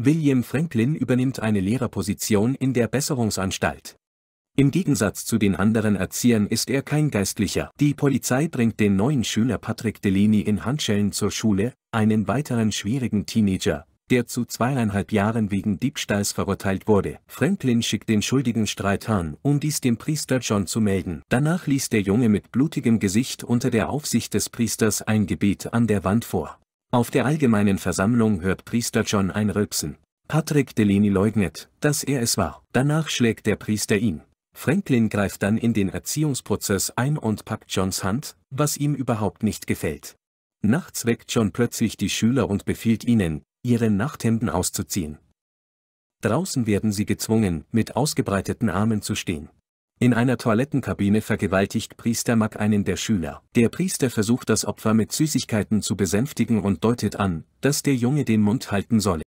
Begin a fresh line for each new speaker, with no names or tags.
William Franklin übernimmt eine Lehrerposition in der Besserungsanstalt. Im Gegensatz zu den anderen Erziehern ist er kein Geistlicher. Die Polizei bringt den neuen Schüler Patrick Delaney in Handschellen zur Schule, einen weiteren schwierigen Teenager, der zu zweieinhalb Jahren wegen Diebstahls verurteilt wurde. Franklin schickt den schuldigen Streithahn, um dies dem Priester John zu melden. Danach liest der Junge mit blutigem Gesicht unter der Aufsicht des Priesters ein Gebet an der Wand vor. Auf der allgemeinen Versammlung hört Priester John ein Rülpsen. Patrick Delaney leugnet, dass er es war. Danach schlägt der Priester ihn. Franklin greift dann in den Erziehungsprozess ein und packt Johns Hand, was ihm überhaupt nicht gefällt. Nachts weckt John plötzlich die Schüler und befiehlt ihnen, ihre Nachthemden auszuziehen. Draußen werden sie gezwungen, mit ausgebreiteten Armen zu stehen. In einer Toilettenkabine vergewaltigt Priester Mack einen der Schüler. Der Priester versucht das Opfer mit Süßigkeiten zu besänftigen und deutet an, dass der Junge den Mund halten solle.